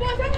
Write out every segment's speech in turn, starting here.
Both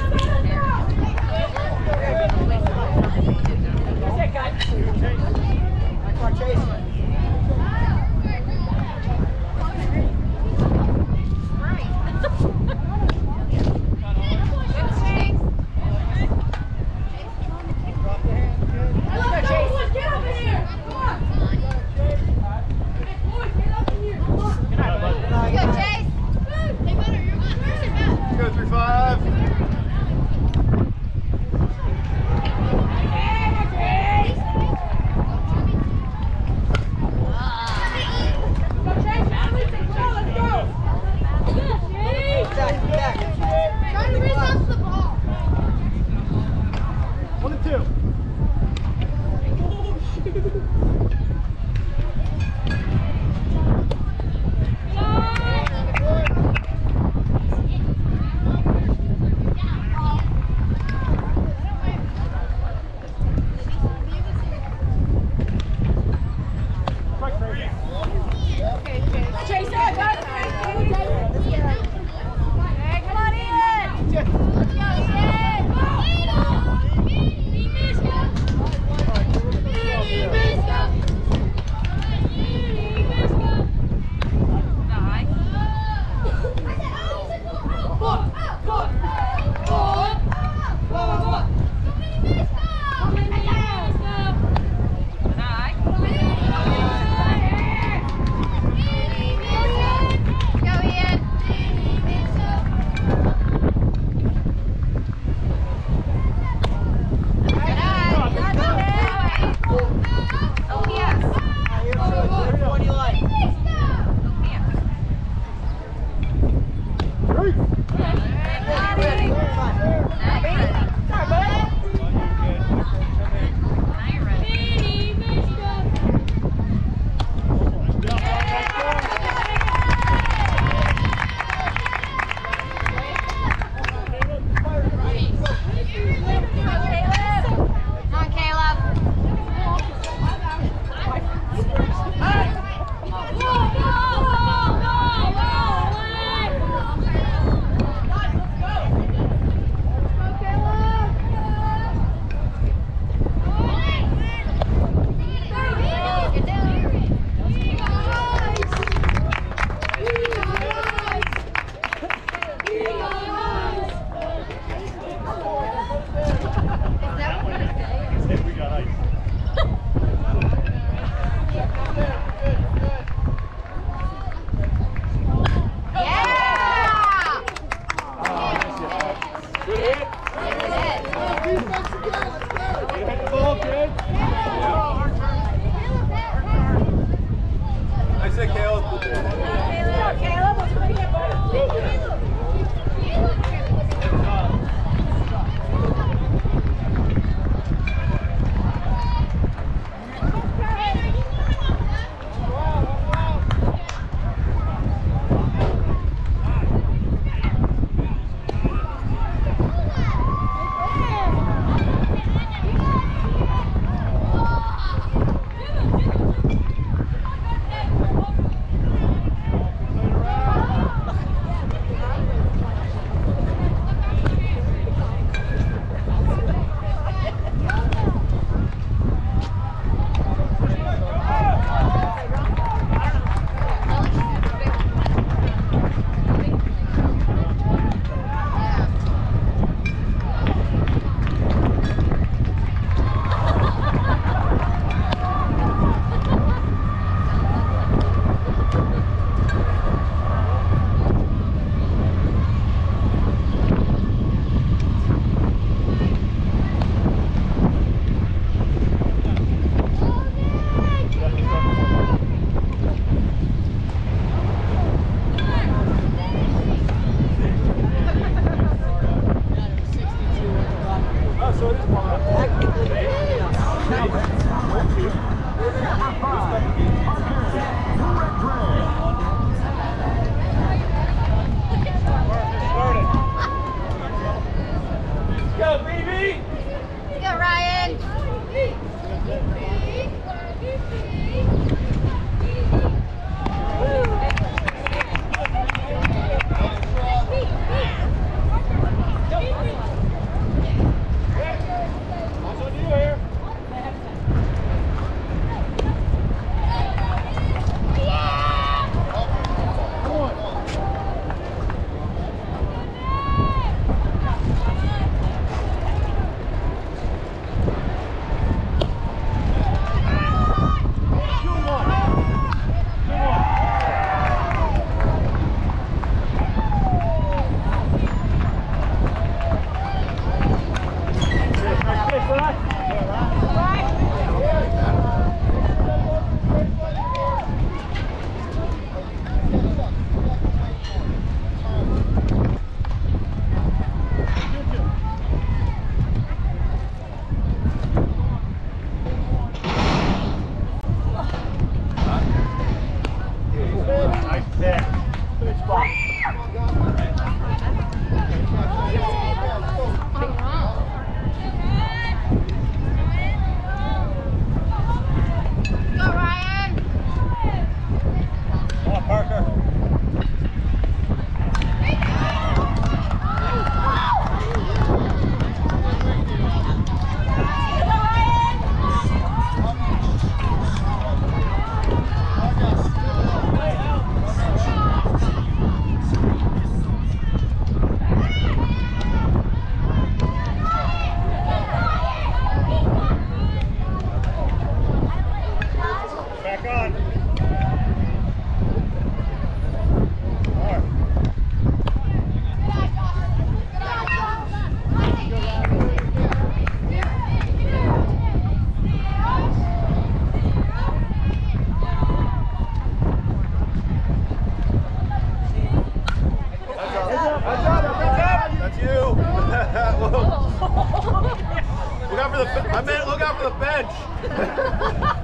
Amen. out for the. I meant look out for the bench.